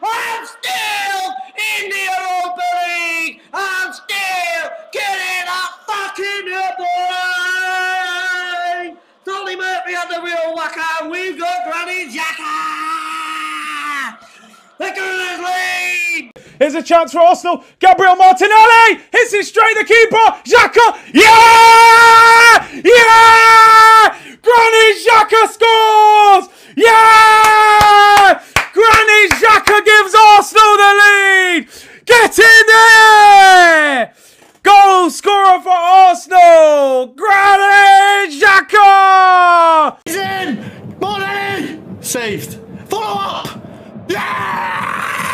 I'm still in the Europa League. I'm still getting that fucking Europa Tony Murphy the real. We've got Granit Xhaka. The Gunners lead. Here's a chance for Arsenal. Gabriel Martinelli hits it straight the keeper. Xhaka. Yeah! Yeah! Granit Xhaka scores! Yeah! Granit Xhaka gives Arsenal the lead. Get in there! Goal scorer for Arsenal. Granit Xhaka! in! Martinelli! Saved. Follow up! Yeah!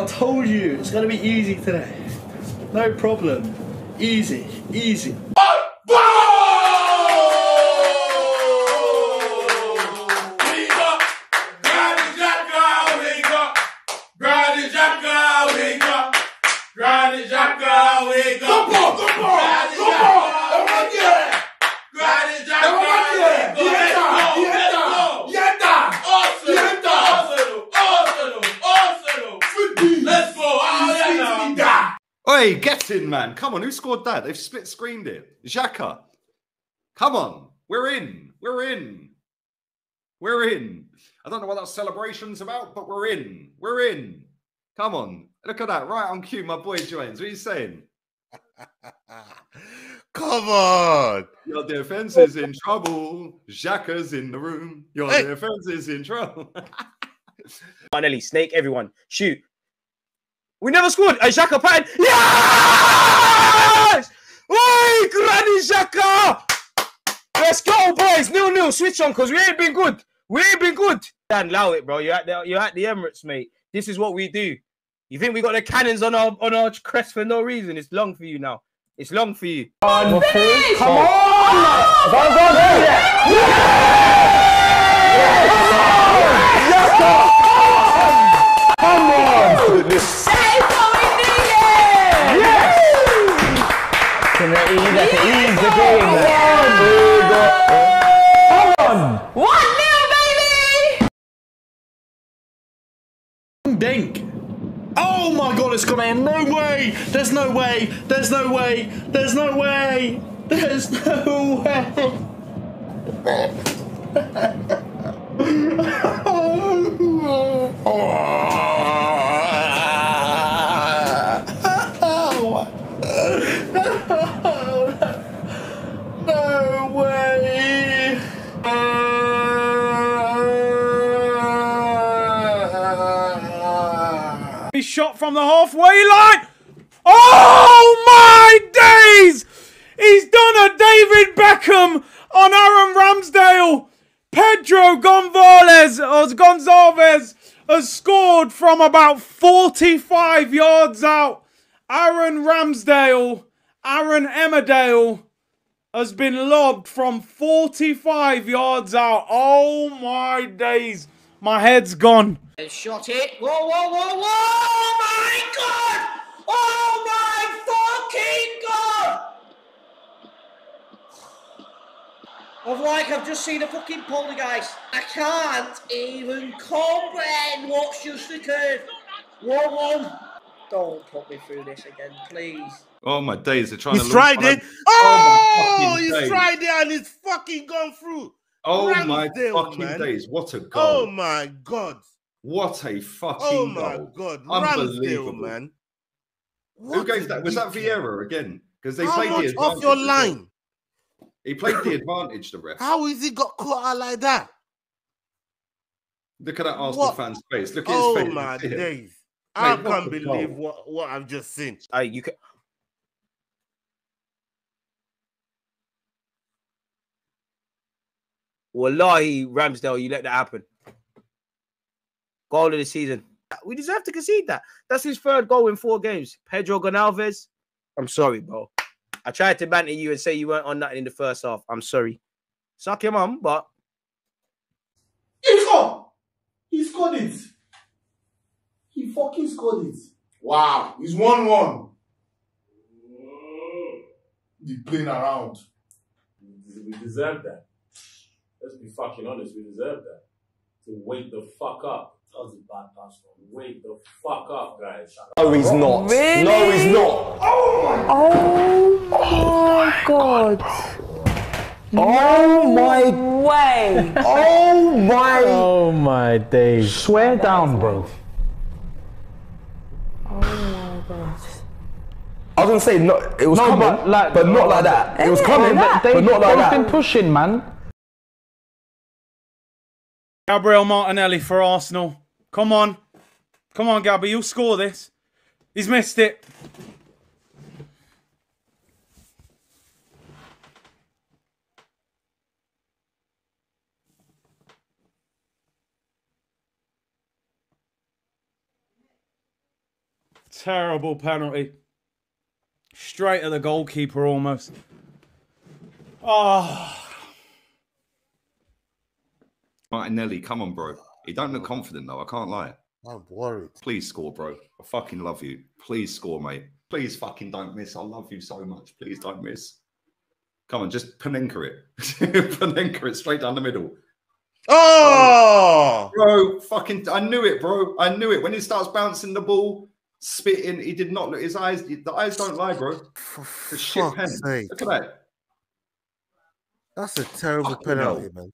I told you it's gonna be easy today. No problem. Easy, easy. Oi, in, man. Come on, who scored that? They've split screened it. Xhaka. Come on. We're in. We're in. We're in. I don't know what that celebration's about, but we're in. We're in. Come on. Look at that. Right on cue, my boy joins. What are you saying? Come on. Your defense is in trouble. Xhaka's in the room. Your Hey. defense is in trouble. Finally, snake everyone. Shoot. We never scored. A Xhaka pattern. Yes! Oi, Granit Xhaka! Let's go, boys. Nil nil. Switch on, cause we ain't been good. We ain't been good. Dan, allow it, bro. You're at the you're at the Emirates, mate. This is what we do. You think we got the cannons on our on our crest for no reason? It's long for you now. It's long for you. Come on! come Go, go, go! Come on! Can they ease, they can ease the game. Come on! Dink. Oh my god, it's gonna end. No way! There's no way! There's no way! There's no way! There's no way! Oh. No way! He shot from the halfway line. Oh my days! He's done a David Beckham on Aaron Ramsdale. Pedro Gonzalez, or Gonçalves has scored from about 45 yards out. Aaron Ramsdale, Aaron Ramsdale has been lobbed from 45 yards out. Oh my days. My head's gone. Shot it. Whoa, whoa, whoa, whoa! Oh my god! Oh my fucking god! Of like I've just seen a fucking poltergeist. I can't even comprehend what's just occurred. Whoa, whoa! Don't put me through this again, please. oh my days, they're trying He's to tried it. Oh, my Oh, he's days. tried it and it's fucking gone through. Oh my fucking man. days. What a oh, goal! Oh my god. What a oh, fucking Oh my goal. god. Unbelievable. Ramsdale, man. Who gave that? Was that dickhead. Vieira again? Because they How played much the advantage. off your line? He played the advantage, the ref. How is he got caught out like that? Look at that Arsenal What? fan's face. Look at his face. Oh face. my days. I Mate, can't a believe goal. what, what I've just seen. Hey, you can. Wallahi, Ramsdale, you let that happen. Goal of the season. We deserve to concede that. That's his third goal in four games. Pedro Gonçalves. I'm sorry, bro. I tried to banter you and say you weren't on nothing in the first half. I'm sorry. Suck your mum, but He scored. He scored it. He fucking scored it. Wow. It's 1 1. The playing around. We deserve that. Let's be fucking honest. We deserve that. To wake the fuck up. That was a bad pass. man. Wake the fuck up, guys. No, he's not. No, he's not. Oh my god. Oh my. Way. Oh my. Oh my days. Swear down, bro. My god. I was gonna say no. It was coming, but like- but not like that. It was Yeah, coming, like but not like that. They've been pushing, man. Gabriel Martinelli for Arsenal. Come on. Come on, Gabby. You'll score this. He's missed it. Terrible penalty. Straight at the goalkeeper almost. Ah. Oh. Martinelli, come on, bro. He don't look confident though. I can't lie. I'm worried. Please score, bro. I fucking love you. Please score, mate. Please fucking don't miss. I love you so much. Please don't miss. Come on, just Panenka it. Panenka it straight down the middle. Oh! Bro, fucking, I knew it, bro. I knew it. When he starts bouncing the ball, spitting, he did not look. His eyes, the eyes don't lie, bro. For The shit pen. sake. Look at that. That's a terrible Fucking penalty, hell. man.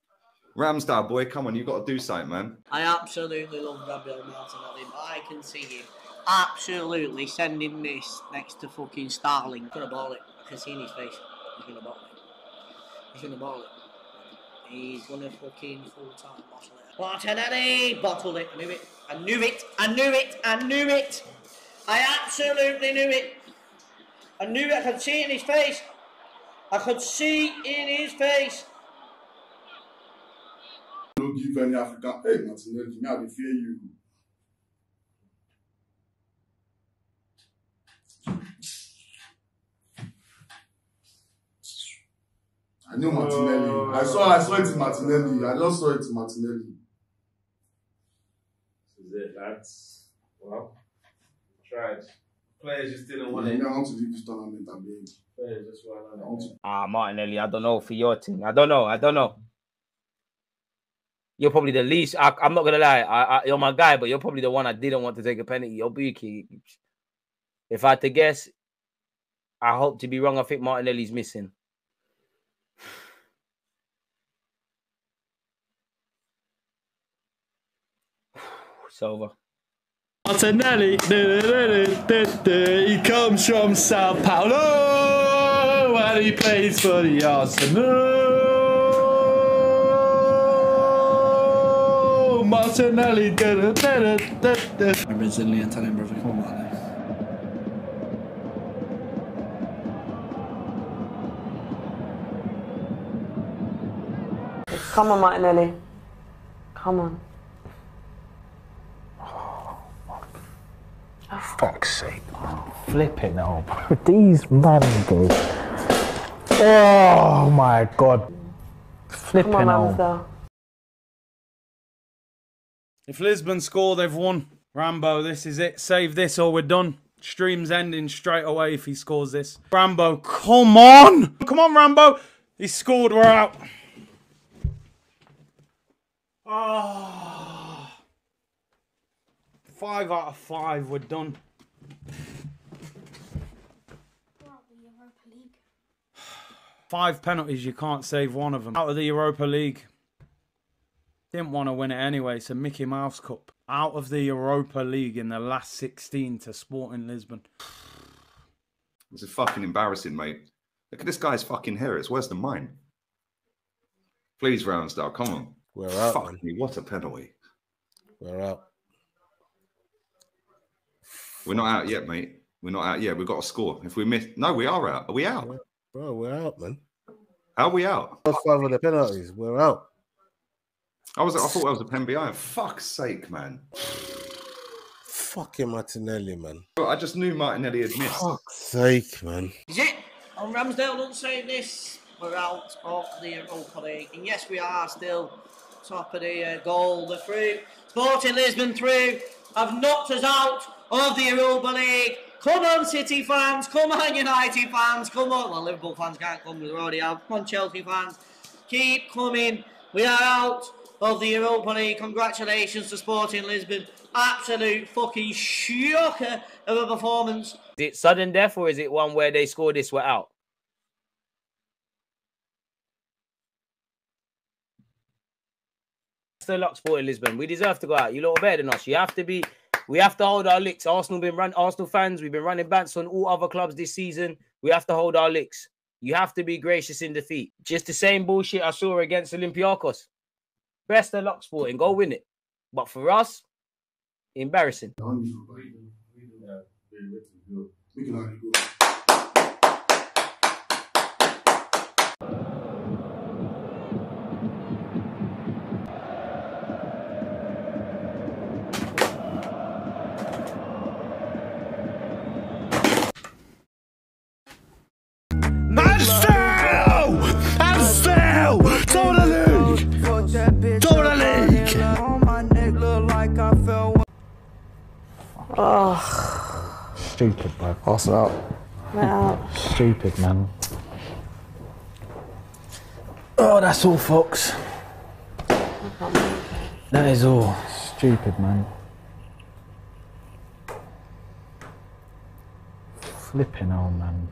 Ramsdale, boy, come on, you got to do something, man. I absolutely love Gabriel Martinelli, but I can see him absolutely sending this next to fucking Starling. He's gonna ball it. I can see in his face. He's gonna ball it. He's gonna ball it. He's gonna fucking full time bottle it. Martinelli bottled it. I knew it. I knew it. I knew it. I knew it. I absolutely knew it. I knew it. I could see it in his face. I could see in his face. Don't give any African. Hey, Martinelli, me, I dey fear you. I knew Martinelli. I saw I saw it in Martinelli. I just saw it in Martinelli. Is it, lads. Well, tried. Players just didn't want Me, it. I want to this tournament, I beg. Players just weren't on want it. ah Martinelli, I don't know for your team. I don't know. I don't know. You're probably the least. I, I'm not gonna lie. I, I, you're my guy, but you're probably the one I didn't want to take a penalty. You're Buki. If I had to guess, I hope to be wrong. I think Martinelli's missing. It's over. Martinelli, he comes from Sao Paulo and he plays for the Arsenal. Martinelli, du. resilient and brother. Come on, man. Come on, Martinelli. Come on. Fuck's sake. Flipping hell, bro. These man, bro. Oh my god. Flipping Come on, hell. If Lisbon score, they've won. Rambo, this is it. Save this or we're done. Stream's ending straight away if he scores this. Rambo, come on! Come on, Rambo! He scored, we're out. Ah. Five out of five, we're done. Five penalties, you can't save one of them. Out of the Europa League. Didn't want to win it anyway. It's a Mickey Mouse Cup. Out of the Europa League in the last 16 to Sporting Lisbon. This is fucking embarrassing, mate. Look at this guy's fucking hair. It's worse than mine. Please, Ramsdale, come on. We're out, Fuck man. me, what a penalty. We're out. We're not out yet, mate. We're not out yet. We've got to score. If we miss, no, we are out. Are we out? Bro, we're out, man. How are we out? First five of the penalties. We're out. I was. I thought I was a pen behind. Fuck's sake, man. Fucking Martinelli, man. Bro, I just knew Martinelli had missed. Fuck's sake, man. Is it? And Ramsdale don't save this. We're out of the Europa League. And yes, we are still top of the uh, goal. The through. Sporting Lisbon through have knocked us out of the Europa League. Come on, City fans. Come on, United fans. Come on. Well, Liverpool fans can't come. We already have. Come on, Chelsea fans. Keep coming. We are out of the Europa League. Congratulations to Sporting Lisbon. Absolute fucking shocker of a performance. Is it sudden death or is it one where they score this, we're out? Still luck Sporting Lisbon. We deserve to go out. You lot are better than us. You have to be. We have to hold our licks. Arsenal been run. Arsenal fans. We've been running bants on all other clubs this season. We have to hold our licks. You have to be gracious in defeat. Just the same bullshit I saw against Olympiacos. Best of luck, Sporting. Go win it. But for us, embarrassing. Can Stupid, bro. Arsenal out. we're out. Stupid, man. Oh, that's all, Fox. That is all. Stupid, man. Flipping hell, man.